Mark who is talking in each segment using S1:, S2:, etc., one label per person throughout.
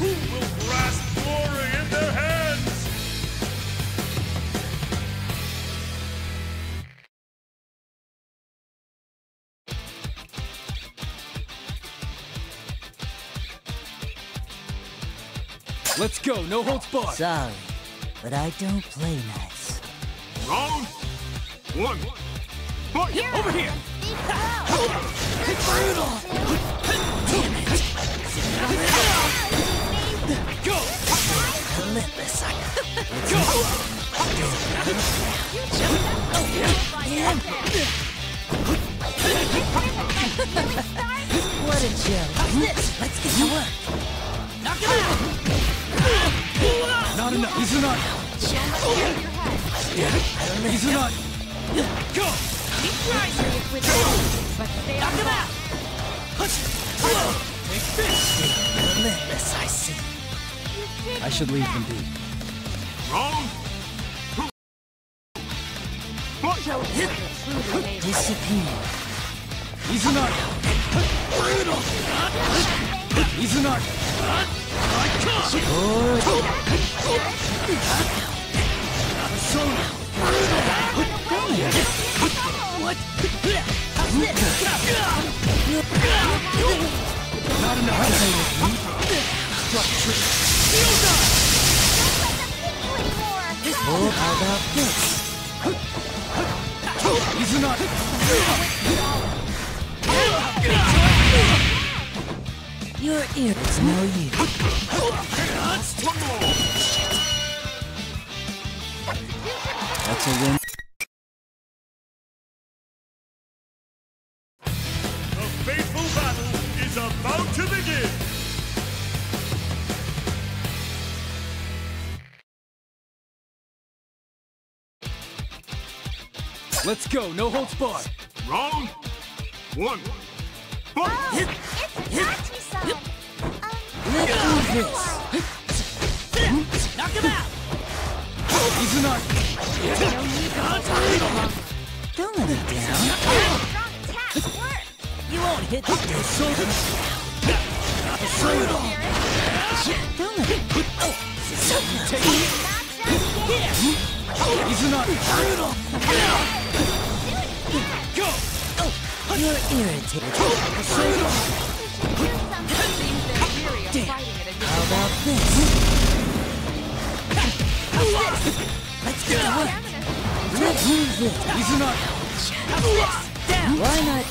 S1: Who will grasp glory in their hands?
S2: Let's go, no holds barred.
S3: Sorry, but I don't play nice.
S1: Round one. Fight!
S2: Over here! Go!
S3: What a joke. Let's get to work.
S2: Not enough. He's not. He's not. Go! Take this!
S3: Relentless, I see.
S2: I should leave them be.
S1: Round two. Fight!
S3: Disappear.
S2: He's not. Brutal. He's not. Not enough.
S3: Oh, how about this?
S2: He's not.
S3: Your ear is no use. That's a win.
S2: Let's go, no holds barred.
S1: Round one. Fight!
S3: Let's do this.
S2: Knock him out. He's not.
S3: Don't let me down. You won't hit this. Don't let me
S2: Take it. He's not. Go!
S3: You're irritated. How about this? Let's get to work. Let's.
S2: He's not.
S3: Why not?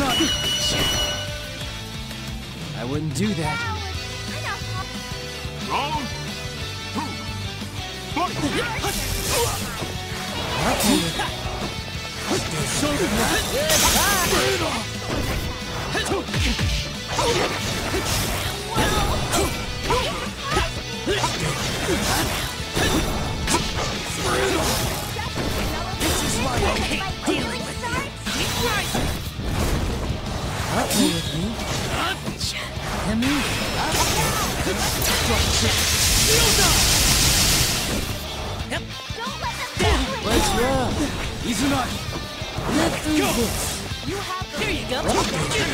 S2: Not. I wouldn't do that.
S3: Right! Not with me. Not to
S2: me. Not.
S3: Let's do this.
S2: Here you go.